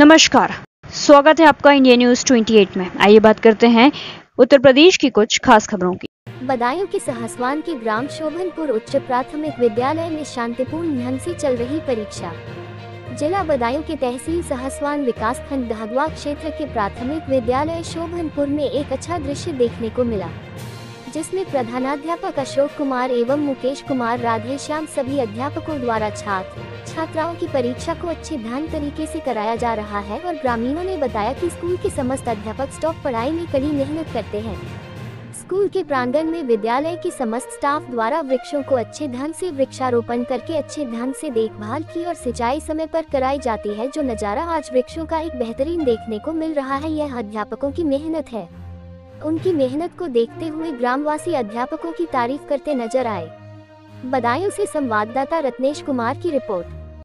नमस्कार। स्वागत है आपका इंडिया न्यूज़ 28 में। आइए बात करते हैं उत्तर प्रदेश की कुछ खास खबरों की। बदायूं के सहसवान के ग्राम शोभनपुर उच्च प्राथमिक विद्यालय में शांतिपूर्ण ढंग से चल रही परीक्षा। जिला बदायूं के तहसील सहसवान विकास खंड दहगवा क्षेत्र के प्राथमिक विद्यालय शोभनपुर में एक अच्छा दृश्य देखने को मिला। जिसमें प्रधानाध्यापक अशोक कुमार एवं मुकेश कुमार राधेश्याम सभी अध्यापकों द्वारा छात्र, छात्राओं की परीक्षा को अच्छे ध्यान तरीके से कराया जा रहा है और ग्रामीणों ने बताया कि स्कूल के समस्त अध्यापक स्टॉप पढ़ाई में कड़ी मेहनत करते हैं। स्कूल के प्रांगण में विद्यालय के समस्त स्टाफ द्वारा वृक्षों को अच्छे ढंग से वृक्षारोपण करके अच्छे ढंग से देखभाल की और सिंचाई समय पर कराई जाती है, जो नज़ारा आज वृक्षों का एक बेहतरीन देखने को मिल रहा है। यह अध्यापकों की मेहनत है। उनकी मेहनत को देखते हुए ग्रामवासी अध्यापकों की तारीफ़ करते नज़र आए। बदायूं से संवाददाता रत्नेश कुमार की रिपोर्ट।